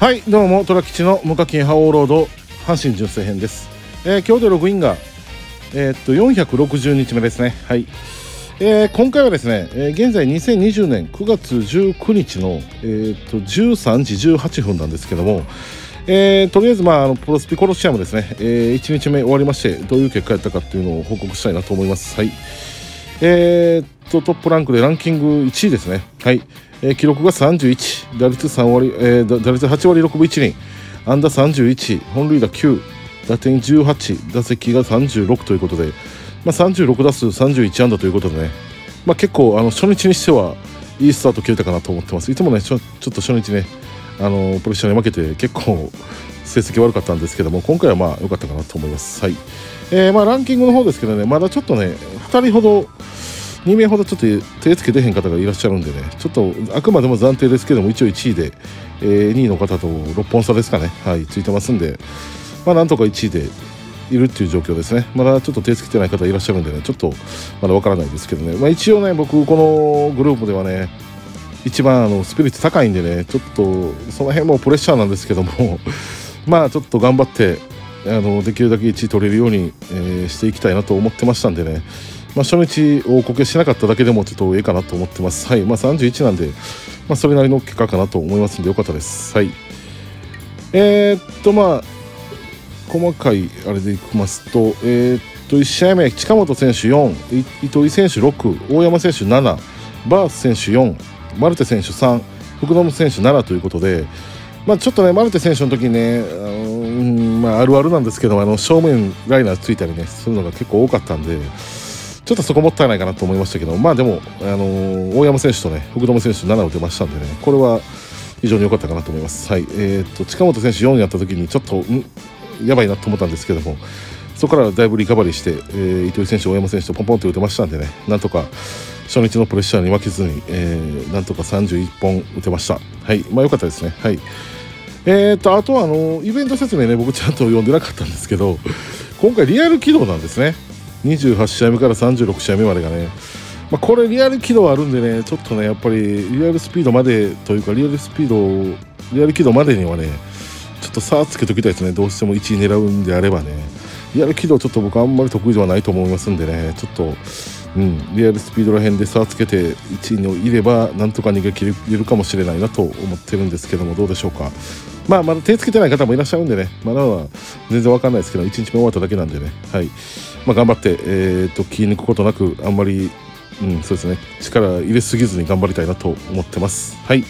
はいどうも虎吉の無課金覇王ロード阪神純正編です、えー今日でログインがえーっと460日目ですね。はい。えー今回はですね、えー現在2020年9月19日の、えっと13時18分なんですけども、えーとりあえず、まあ、あのプロスピコロシアムですね、え1日目終わりましてどういう結果やったかっていうのを報告したいなと思います。はい。えーっとトップランクでランキング1位ですね。はい。えー記録が31、打率3割、えー打率8割6分1厘、安打31、本塁打9、打点18、打席が36ということで、まあ、36打数31安打ということでね、まあ、結構あの初日にしてはいいスタート切れたかなと思ってます。いつもね、ちょちょっと初日ね、あのプレッシャーに負けて結構成績悪かったんですけども、今回はまあ良かったかなと思います。はい。えーまあランキングの方ですけどね、まだちょっとね、2人ほど、2名ほどちょっと手つけてへん方がいらっしゃるんでね、ちょっとあくまでも暫定ですけども、一応1位で、えー2位の方と6本差ですかね、はい、ついてますんで、まあなんとか1位でいるっていう状況ですね。まだちょっと手つけてない方いらっしゃるんでね、ちょっとまだわからないですけどね、まあ一応ね、僕、このグループではね、一番あのスピリッツ高いんでね、ちょっとその辺もプレッシャーなんですけども、まあちょっと頑張って、あのできるだけ1位取れるように、えーしていきたいなと思ってましたんでね、まあ、初日大こけしなかっただけでもちょっとええかなと思ってます。はい、まあ、31なんで、まあ、それなりの結果かなと思いますんでよかったです。はい。えー、っと、まあ、細かいあれでいきますと、えー、っと、1試合目、近本選手4、糸井選手6、大山選手7、バース選手4、マルテ選手3、福留選手7ということで、まあ、ちょっとね、マルテ選手の時にね、あのうんまあ、あるあるなんですけどあの正面ライナーついたりねするのが結構多かったんでちょっとそこもったいないかなと思いましたけどまあでも、あの大山選手とね福留選手7を出ましたんでねこれは非常に良かったかなと思います。はいえー、と近本選手4やった時にちょっとん？やばいなと思ったんですけどもそこからだいぶリカバリーして、えー、糸井選手、大山選手とポンポンと打てましたんでねなんとか初日のプレッシャーに負けずに、えーなんとか31本打てました。はいまあ良かったですね。はいえー、とあとはあのイベント説明ね僕ちゃんと読んでなかったんですけど今回リアル起動なんですね28試合目から36試合目までがね、まあ、これリアル起動あるんでねちょっとねやっぱりリアルスピードまでというかリアルスピードリアル起動までにはねちょっと差つけときたいですね。どうしても1位狙うんであればね。リアル起動ちょっと僕あんまり得意ではないと思いますんでね。ちょっとうん、リアルスピードら辺で差をつけて1位にいればなんとか逃げ切れるかもしれないなと思ってるんですけどもどうでしょうか？まあまだ手つけてない方もいらっしゃるんでね。まだは全然わかんないですけど1日目終わっただけなんでね。はい。まあ頑張ってえー、と気抜くことなくあんまりうんそうですね。力入れすぎずに頑張りたいなと思ってます。はい。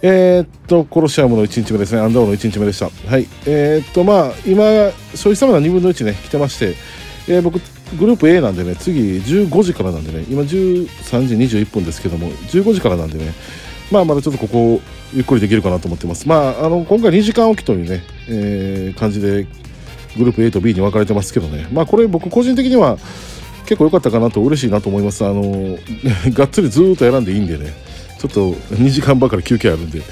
えー、っと、コロシアムの1日目ですね、アンダーの1日目でした。はい。えー、っと、まあ、今、消費様が2分の1ね、来てまして、えー僕、グループ A なんでね、次15時からなんでね、今13時21分ですけども、15時からなんでね、まあ、まだちょっとここ、ゆっくりできるかなと思ってます。まあ、あの、今回2時間おきというね、えー感じで、グループ A と B に分かれてますけどね、まあ、これ僕個人的には、結構良かったかなと嬉しいなと思います。あの、がっつりずっと選んでいいんでね、ちょっと2時間ばかり休憩あるんで、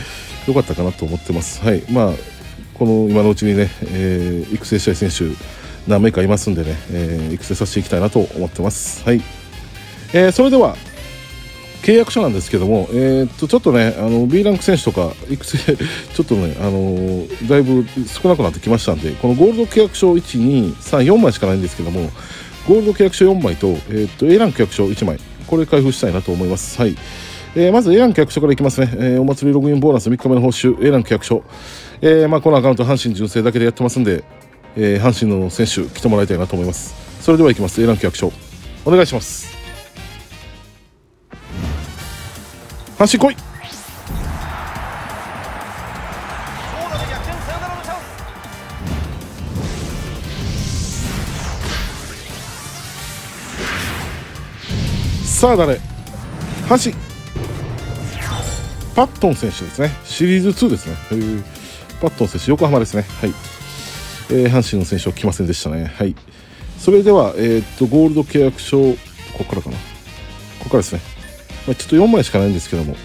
良かったかなと思ってます。はい。まあ、この今のうちにね、えー育成したい選手、何名かいますんでね、えー育成させていきたいなと思ってます。はい。えーそれでは、契約書なんですけども、えーっとちょっとね、あの B ランク選手とか育成、ちょっとね、あのー だいぶ少なくなってきましたんで、このゴールド契約書1、2、3、4枚しかないんですけども、ゴールド契約書4枚と,、えーっと A ランク契約書1枚、これ開封したいなと思います。はい。えーまず A ランク契約書からいきますね、えーお祭りログインボーナス3日目の報酬 A ランク契約書、えーまあ、このアカウント阪神純正だけでやってますんで、えー阪神の選手来てもらいたいなと思います。それではいきます。A ランク契約書。お願いします。阪神来い。さあ誰？阪神パットン選手ですね。シリーズ2ですね。へー。パットン選手横浜ですね。はい、えー阪神の選手は来ませんでしたね。はい。それでは、えーっとゴールド契約書ここからかな？ここからですね、まあ、ちょっと4枚しかないんですけども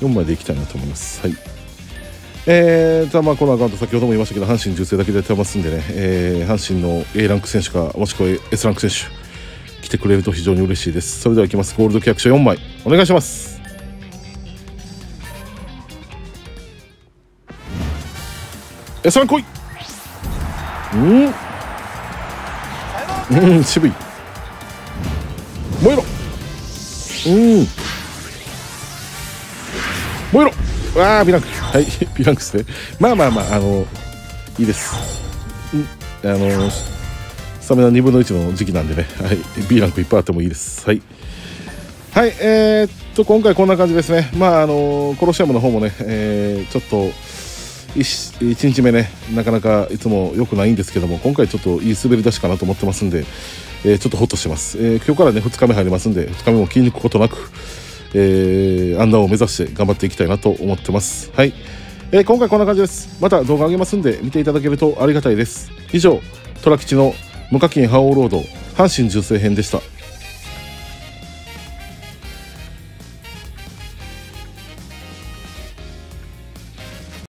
4枚でいきたいなと思います。はい。えー、とまあこのアカウント先ほども言いましたけど阪神純正だけでやってますんでね、えー阪神の A ランク選手かもしくは S ランク選手来てくれると非常に嬉しいです。それではいきます。ゴールド契約書4枚。お願いします。S ラン来い。うん。うん渋い。燃えろ。うん。燃えろわあビランクはい、ビランク ですね。まあまあまあ、あの、いいです。んあの、スタミナ2分の1の時期なんでね、はい、B ランクいっぱいあってもいいです。はい。はい、えー、っと、今回こんな感じですね。まあ、あの、コロシアムの方もね、えー、ちょっと、1, 1日目ね、なかなかいつも良くないんですけども、今回ちょっといい滑り出しかなと思ってますんで、えー、ちょっとホッとしてます。えー、今日からね、2日目入りますんで、2日目も気に抜くことなく、えー、アンダーを目指して頑張っていきたいなと思ってます。はい。えー、今回こんな感じです。また動画上げますんで見ていただけるとありがたいです。以上、トラ吉の無課金ハオーロード阪神重生編でした。